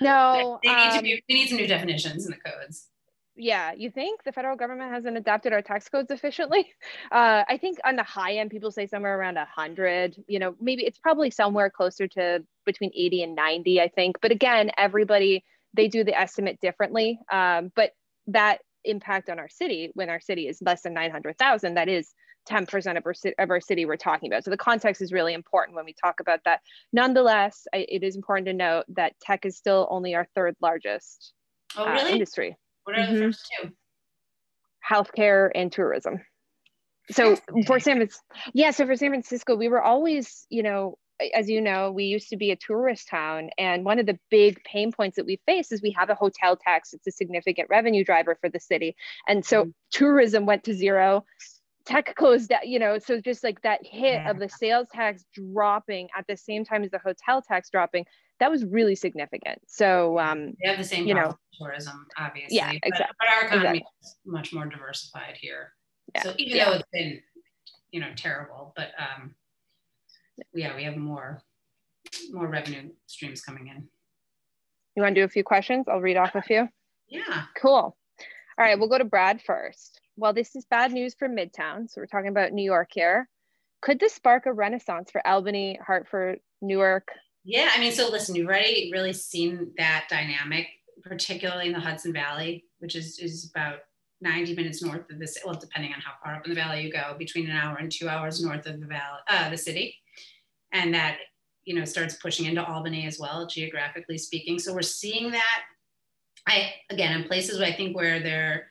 No, they, need um, to be. We need some new definitions in the codes. Yeah, you think the federal government hasn't adapted our tax codes efficiently? Uh, I think on the high end, people say somewhere around 100. You know, maybe it's probably somewhere closer to between 80 and 90, I think. But again, everybody they do the estimate differently. Um, but that impact on our city, when our city is less than 900,000, that is 10% of our, of our city we're talking about. So the context is really important when we talk about that. Nonetheless, I, it is important to note that tech is still only our third largest oh, really? uh, industry. What are mm-hmm. the first two? Healthcare and tourism. So for San Francisco, yeah, so for San Francisco, we were always, you know, as you know, we used to be a tourist town. And one of the big pain points that we face is we have a hotel tax. It's a significant revenue driver for the city. And so mm-hmm. tourism went to zero tech closed down, you know, so just like that hit yeah. of the sales tax dropping at the same time as the hotel tax dropping, that was really significant. So um we have the same you know tourism, obviously. Yeah, but, exactly. But our economy exactly. is much more diversified here. Yeah. So even yeah. though it's been, you know, terrible, but um yeah, we have more more revenue streams coming in. You want to do a few questions? I'll read off a few. Yeah. Cool. All right, we'll go to Brad first well, this is bad news for Midtown. So we're talking about New York here. Could this spark a renaissance for Albany, Hartford, Newark? Yeah, I mean, so listen, you've already really seen that dynamic, particularly in the Hudson Valley, which is, is about 90 minutes north of this, well, depending on how far up in the valley you go, between an hour and two hours north of the valley, uh, the city. And that, you know, starts pushing into Albany as well, geographically speaking. So we're seeing that. I, again, in places where I think where there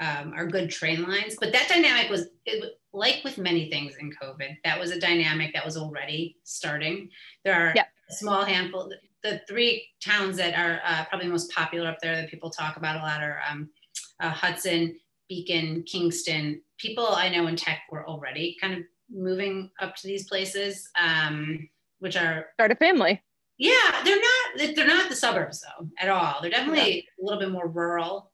um, are good train lines. But that dynamic was, it, like with many things in COVID, that was a dynamic that was already starting. There are yep. a small handful, the three towns that are uh, probably most popular up there that people talk about a lot are um, uh, Hudson, Beacon, Kingston. People I know in tech were already kind of moving up to these places, um, which are start a family. Yeah, they're not. They're not the suburbs though at all. They're definitely yeah. a little bit more rural.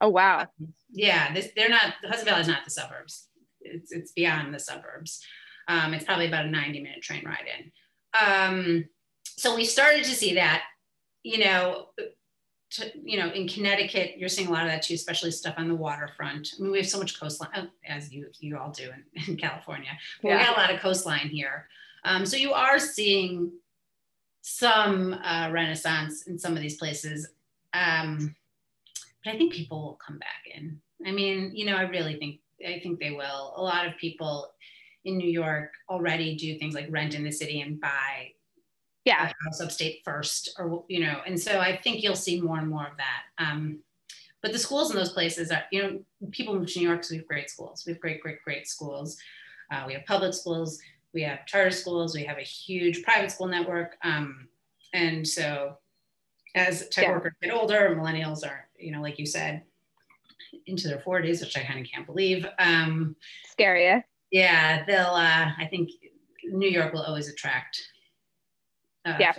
Oh wow. Yeah, this, they're not. Hudson Valley is not the suburbs. It's it's beyond the suburbs. Um, it's probably about a 90 minute train ride in. Um, so we started to see that, you know, to, you know, in Connecticut, you're seeing a lot of that too, especially stuff on the waterfront. I mean, we have so much coastline, oh, as you you all do in, in California. But yeah. We got a lot of coastline here, um, so you are seeing some uh, renaissance in some of these places. Um, but I think people will come back in. I mean, you know, I really think I think they will. A lot of people in New York already do things like rent in the city and buy yeah house upstate first or you know and so i think you'll see more and more of that um, but the schools in those places are you know people move to new york so we have great schools we have great great great schools uh, we have public schools we have charter schools we have a huge private school network um, and so as tech yeah. workers get older, millennials are, you know, like you said, into their 40s, which I kind of can't believe. Um, Scary. Yeah, yeah they'll, uh, I think New York will always attract. Uh, yeah.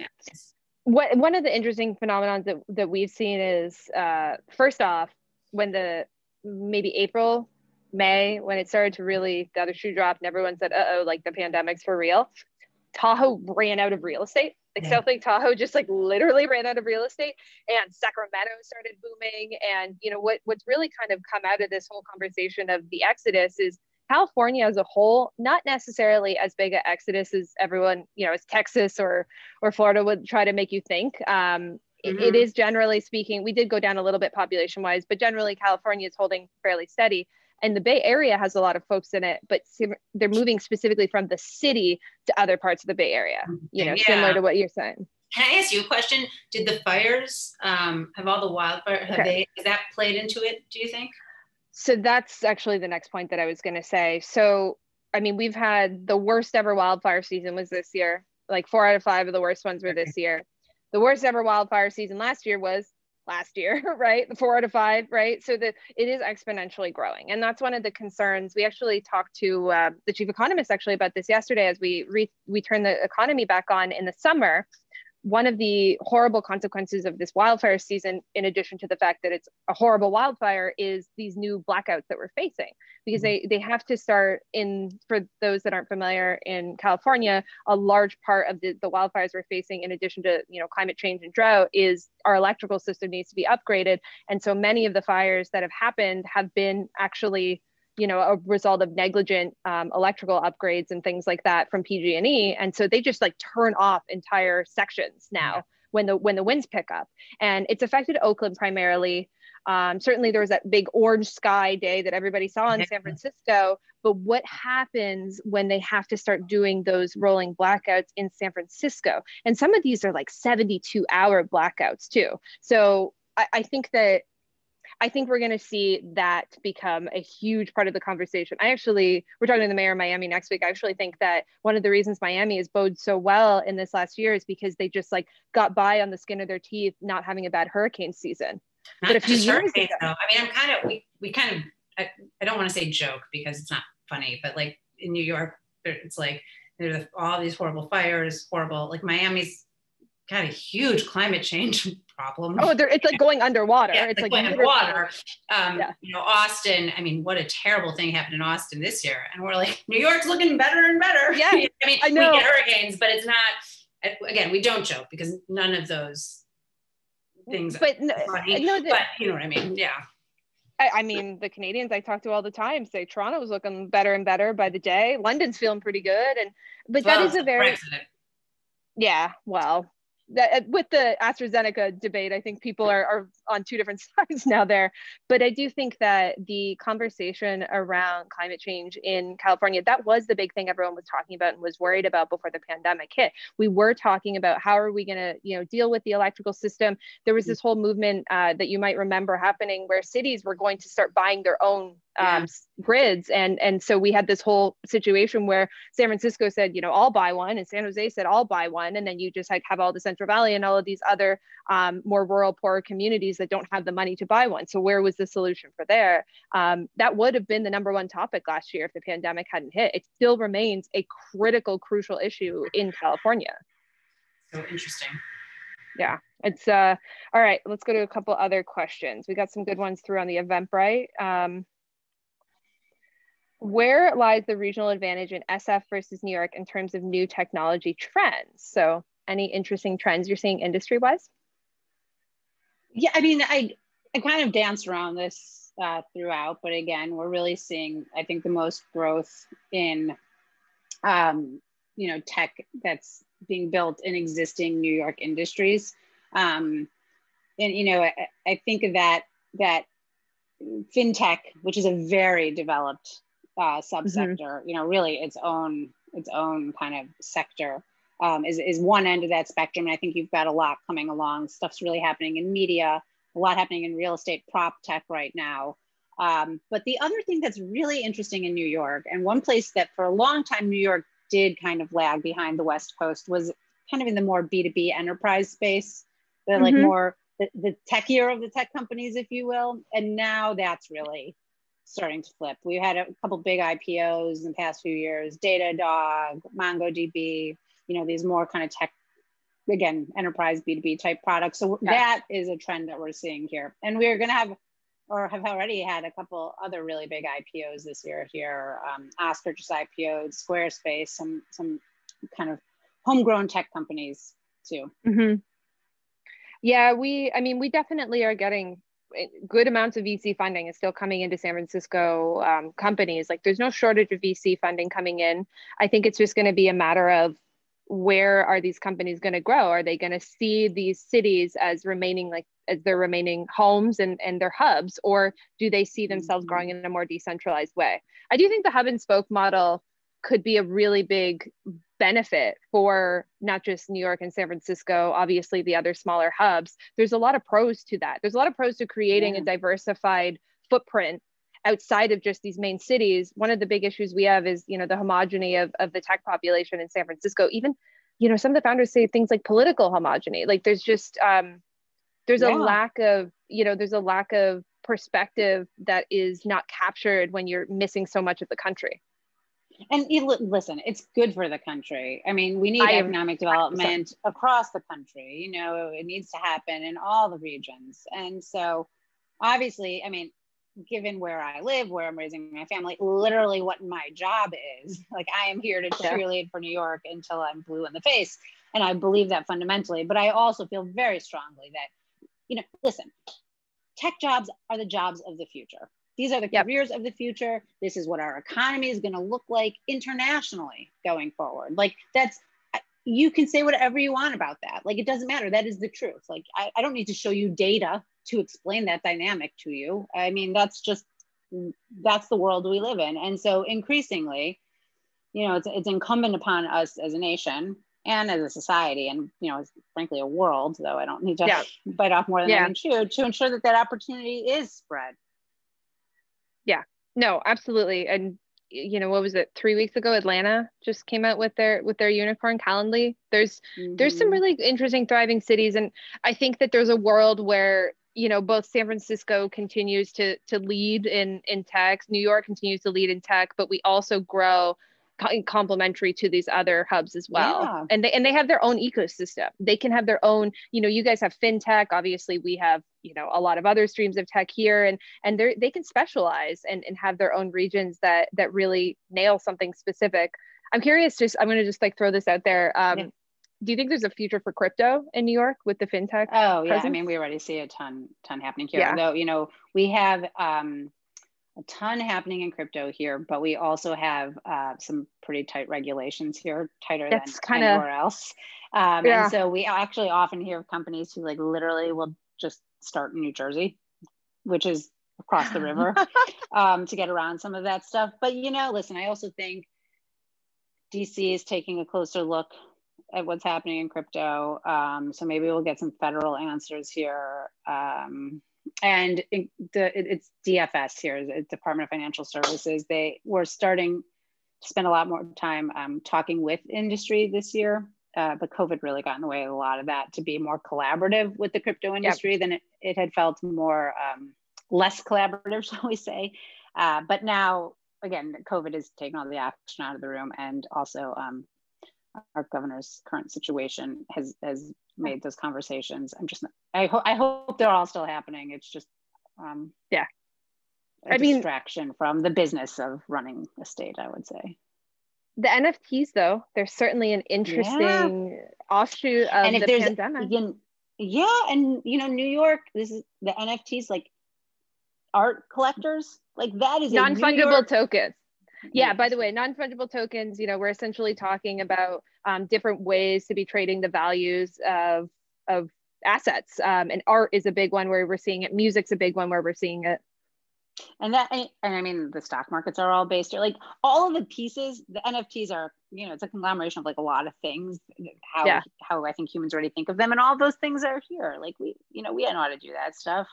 What, one of the interesting phenomena that, that we've seen is uh, first off, when the maybe April, May, when it started to really, the other shoe dropped and everyone said, uh oh, like the pandemic's for real. Tahoe ran out of real estate like yeah. South Lake Tahoe just like literally ran out of real estate and Sacramento started booming. And you know what what's really kind of come out of this whole conversation of the exodus is California as a whole, not necessarily as big an exodus as everyone, you know, as Texas or or Florida would try to make you think. Um, mm-hmm. it, it is generally speaking, we did go down a little bit population wise, but generally California is holding fairly steady and the bay area has a lot of folks in it but they're moving specifically from the city to other parts of the bay area you know yeah. similar to what you're saying can i ask you a question did the fires um, have all the wildfire have okay. they has that played into it do you think so that's actually the next point that i was going to say so i mean we've had the worst ever wildfire season was this year like four out of five of the worst ones were this year the worst ever wildfire season last year was last year, right? The four out of five, right? So that it is exponentially growing. And that's one of the concerns. We actually talked to uh, the chief economist actually about this yesterday as we re- we turned the economy back on in the summer. One of the horrible consequences of this wildfire season, in addition to the fact that it's a horrible wildfire, is these new blackouts that we're facing because mm-hmm. they, they have to start in, for those that aren't familiar in California, a large part of the, the wildfires we're facing, in addition to you know climate change and drought, is our electrical system needs to be upgraded. And so many of the fires that have happened have been actually you know a result of negligent um, electrical upgrades and things like that from PG&E and so they just like turn off entire sections now yeah. when the when the winds pick up. And it's affected Oakland primarily. Um, certainly there was that big orange sky day that everybody saw in San Francisco. But what happens when they have to start doing those rolling blackouts in San Francisco? And some of these are like 72 hour blackouts too. So I, I think that I think we're going to see that become a huge part of the conversation. I actually, we're talking to the mayor of Miami next week. I actually think that one of the reasons Miami has bowed so well in this last year is because they just like got by on the skin of their teeth, not having a bad hurricane season. Not but a few years ago, though. I mean, I'm kind of, we, we kind of, I, I don't want to say joke because it's not funny, but like in New York, it's like there's all these horrible fires, horrible, like Miami's got a huge climate change problem. Oh, there it's like going underwater. Yeah, it's like, going underwater. Um, yeah. You know, Austin. I mean, what a terrible thing happened in Austin this year, and we're like, New York's looking better and better. Yeah, I mean, I know. we get hurricanes, but it's not. Again, we don't joke because none of those things. But no, funny, no, the, but you know what I mean? Yeah. I, I mean, the Canadians I talk to all the time say Toronto was looking better and better by the day. London's feeling pretty good, and but well, that is a very. Yeah, well, that, uh, with the AstraZeneca debate, I think people are, are on two different sides now there. But I do think that the conversation around climate change in California, that was the big thing everyone was talking about and was worried about before the pandemic hit. We were talking about how are we going to, you know, deal with the electrical system. There was this whole movement uh, that you might remember happening where cities were going to start buying their own um, grids. And and so we had this whole situation where san francisco said you know i'll buy one and san jose said i'll buy one. And then you just like have all the central valley and all of these other um, more rural poorer communities that don't have the money to buy one. So where was the solution for there? Um, that would have been the number one topic last year if the pandemic hadn't hit. It still remains a critical crucial issue in california. So interesting. Yeah. It's uh all right let's go to a couple other questions. We got some good ones through on the eventbrite. Um where lies the regional advantage in SF versus New York in terms of new technology trends? So any interesting trends you're seeing industry wise? Yeah, I mean, I, I kind of danced around this uh, throughout, but again, we're really seeing, I think, the most growth in, um, you know, tech that's being built in existing New York industries. Um, and, you know, I, I think of that, that fintech, which is a very developed uh, subsector, mm-hmm. you know, really its own its own kind of sector um, is, is one end of that spectrum. And I think you've got a lot coming along. Stuff's really happening in media, a lot happening in real estate prop tech right now. Um, but the other thing that's really interesting in New York, and one place that for a long time New York did kind of lag behind the West Coast was kind of in the more B2B enterprise space. The mm-hmm. like more the, the techier of the tech companies, if you will. And now that's really starting to flip. We've had a couple big IPOs in the past few years, Datadog, MongoDB, you know, these more kind of tech, again, enterprise B2B type products. So yeah. that is a trend that we're seeing here. And we're going to have, or have already had a couple other really big IPOs this year here. Um, Oscar just IPO'd, Squarespace, some, some kind of homegrown tech companies too. Mm-hmm. Yeah, we, I mean, we definitely are getting good amounts of VC funding is still coming into San Francisco um, companies. Like there's no shortage of VC funding coming in. I think it's just going to be a matter of where are these companies going to grow? Are they going to see these cities as remaining like as their remaining homes and, and their hubs, or do they see themselves mm-hmm. growing in a more decentralized way? I do think the hub and spoke model could be a really big benefit for not just New York and San Francisco, obviously the other smaller hubs. There's a lot of pros to that. There's a lot of pros to creating yeah. a diversified footprint outside of just these main cities. One of the big issues we have is, you know, the homogeny of, of the tech population in San Francisco. Even, you know, some of the founders say things like political homogeny. Like there's just um, there's yeah. a lack of, you know, there's a lack of perspective that is not captured when you're missing so much of the country. And listen, it's good for the country. I mean, we need I economic development across the country. You know, it needs to happen in all the regions. And so, obviously, I mean, given where I live, where I'm raising my family, literally what my job is, like I am here to cheerlead for New York until I'm blue in the face. And I believe that fundamentally. But I also feel very strongly that, you know, listen, tech jobs are the jobs of the future. These are the yep. careers of the future. This is what our economy is going to look like internationally going forward. Like that's, you can say whatever you want about that. Like it doesn't matter. That is the truth. Like I, I don't need to show you data to explain that dynamic to you. I mean, that's just, that's the world we live in. And so increasingly, you know, it's, it's incumbent upon us as a nation and as a society and you know frankly a world though i don't need to yeah. bite off more than yeah. i can chew to ensure that that opportunity is spread yeah no absolutely and you know what was it three weeks ago atlanta just came out with their with their unicorn calendly there's mm-hmm. there's some mm-hmm. really interesting thriving cities and i think that there's a world where you know both san francisco continues to to lead in in tech new york continues to lead in tech but we also grow complementary to these other hubs as well yeah. and they and they have their own ecosystem they can have their own you know you guys have fintech obviously we have you know a lot of other streams of tech here and and they they can specialize and, and have their own regions that that really nail something specific i'm curious just i'm going to just like throw this out there um, yeah. do you think there's a future for crypto in new york with the fintech oh yeah presence? i mean we already see a ton ton happening here yeah. though you know we have um a ton happening in crypto here, but we also have uh, some pretty tight regulations here, tighter That's than kinda, anywhere else. Um, yeah. And so we actually often hear of companies who like literally will just start in New Jersey, which is across the river, um, to get around some of that stuff. But you know, listen, I also think DC is taking a closer look at what's happening in crypto. Um, so maybe we'll get some federal answers here. Um, and it, the, it's DFS here, the Department of Financial Services. They were starting to spend a lot more time um, talking with industry this year, uh, but COVID really got in the way of a lot of that to be more collaborative with the crypto industry yep. than it, it had felt more um, less collaborative, shall we say. Uh, but now, again, COVID has taken all the action out of the room, and also um, our governor's current situation has has made those conversations. I'm just I hope I hope they're all still happening. It's just um, yeah, a I distraction mean, from the business of running a state. I would say the NFTs though they're certainly an interesting yeah. offshoot of and if the there's, pandemic. Again, yeah, and you know New York. This is the NFTs like art collectors like that is non-fungible tokens yeah by the way non-fungible tokens you know we're essentially talking about um, different ways to be trading the values of of assets um, and art is a big one where we're seeing it music's a big one where we're seeing it and that and i mean the stock markets are all based like all of the pieces the nfts are you know it's a conglomeration of like a lot of things how yeah. how i think humans already think of them and all those things are here like we you know we know how to do that stuff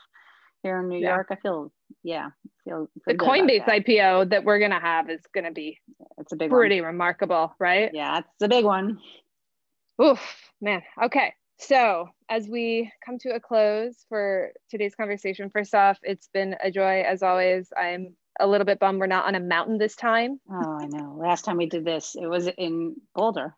here in New yeah. York. I feel, yeah, feel, the Coinbase that. IPO that we're gonna have is gonna be it's a big pretty one. remarkable, right? Yeah, it's a big one. Oof, man. Okay. So, as we come to a close for today's conversation, first off, it's been a joy as always. I'm a little bit bummed we're not on a mountain this time. Oh, I know. Last time we did this, it was in Boulder.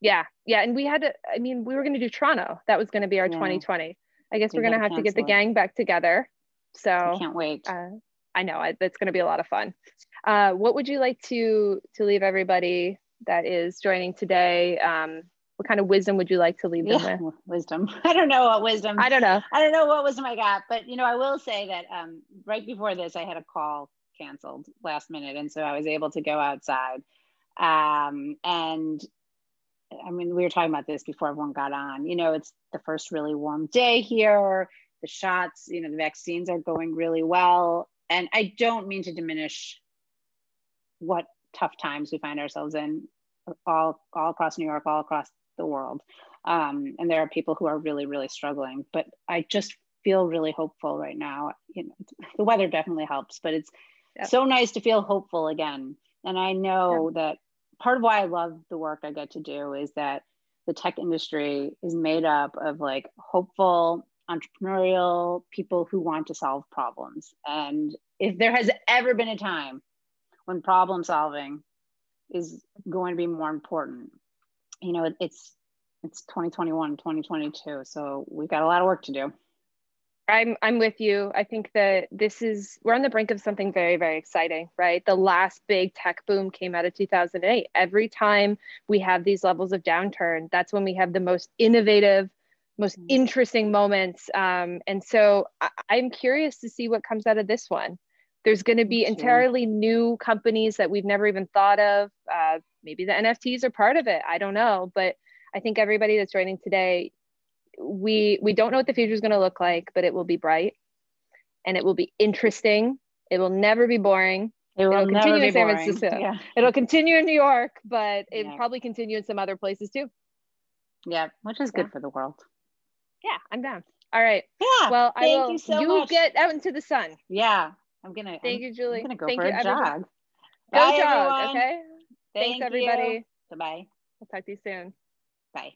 Yeah, yeah, and we had to. I mean, we were going to do Toronto. That was going to be our yeah. 2020. I guess we are gonna have to get the gang back together. So I can't wait. Uh, I know it's gonna be a lot of fun. Uh, what would you like to to leave everybody that is joining today? Um, what kind of wisdom would you like to leave them yeah, with? Wisdom. I don't know what wisdom. I don't know. I don't know what wisdom I got, but you know, I will say that um, right before this, I had a call canceled last minute, and so I was able to go outside. Um, and I mean, we were talking about this before everyone got on. You know, it's the first really warm day here. The shots, you know, the vaccines are going really well. And I don't mean to diminish what tough times we find ourselves in all, all across New York, all across the world. Um, and there are people who are really, really struggling. But I just feel really hopeful right now. You know, the weather definitely helps, but it's yep. so nice to feel hopeful again. And I know yep. that part of why I love the work I get to do is that the tech industry is made up of like hopeful, entrepreneurial people who want to solve problems. And if there has ever been a time when problem solving is going to be more important. You know, it's it's 2021, 2022, so we've got a lot of work to do. I'm I'm with you. I think that this is we're on the brink of something very very exciting, right? The last big tech boom came out of 2008. Every time we have these levels of downturn, that's when we have the most innovative, most mm-hmm. interesting moments. Um, and so I, I'm curious to see what comes out of this one. There's going to be entirely new companies that we've never even thought of. Uh, maybe the NFTs are part of it. I don't know, but I think everybody that's joining today, we we don't know what the future is going to look like, but it will be bright, and it will be interesting. It will never be boring. It will It'll continue in San boring. Francisco. Yeah. It'll continue in New York, but it yeah. probably continue in some other places too. Yeah, which is good yeah. for the world. Yeah, I'm down. All right. Yeah. Well, I will. You, so you much. get out into the sun. Yeah, I'm gonna. Thank I'm, you, Julie. I'm gonna go Thank for you, a everyone. jog. Go Bye, jog. everyone. Okay. Thank Thanks, everybody. Bye. We'll talk to you soon. Bye.